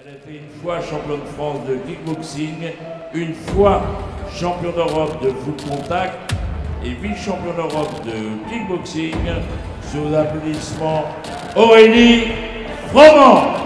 Elle a été une fois championne de France de kickboxing, une fois championne d'Europe de foot contact et vice-championne d'Europe de kickboxing. Sous l'applaudissement, Aurélie Froment.